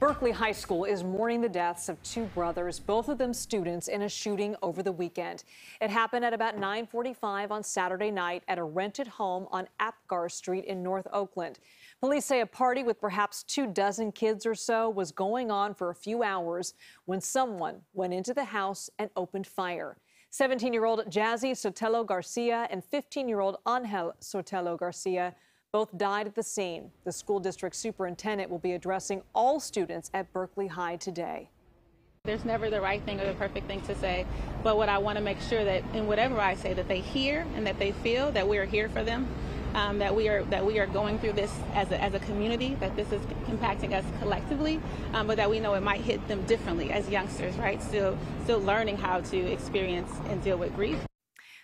Berkeley High School is mourning the deaths of two brothers, both of them students, in a shooting over the weekend. It happened at about 9:45 on Saturday night at a rented home on Apgar Street in North Oakland. Police say a party with perhaps two dozen kids or so was going on for a few hours when someone went into the house and opened fire. 17-year-old Jazzy Sotelo Garcia and 15-year-old Angel Sotelo Garcia both died at the scene. The school district superintendent will be addressing all students at Berkeley High today. There's never the right thing or the perfect thing to say, but what I want to make sure that in whatever I say that they hear and that they feel that we are here for them, um, that we are that we are going through this as a, as a community, that this is impacting us collectively, um, but that we know it might hit them differently as youngsters, right? Still still learning how to experience and deal with grief.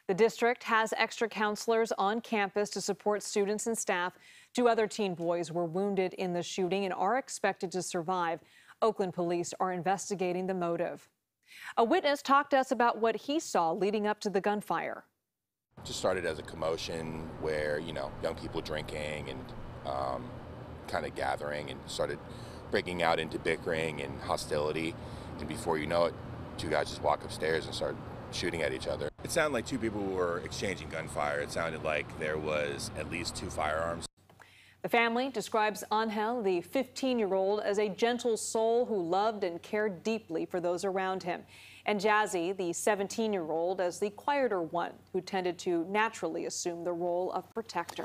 The district has extra counselors on campus to support students and staff. Two other teen boys were wounded in the shooting and are expected to survive. Oakland police are investigating the motive. A witness talked to us about what he saw leading up to the gunfire. It just started as a commotion where, you know, young people drinking and um, kind of gathering and started breaking out into bickering and hostility. And before you know it, two guys just walk upstairs and start shooting at each other. It sounded like two people were exchanging gunfire. It sounded like there was at least two firearms. The family describes Angel, the 15 year old, as a gentle soul who loved and cared deeply for those around him, and Jazzy, the 17 year old, as the quieter one who tended to naturally assume the role of protector.